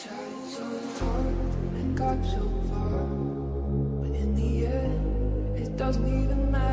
tried so hard and got so far, but in the end, it doesn't even matter.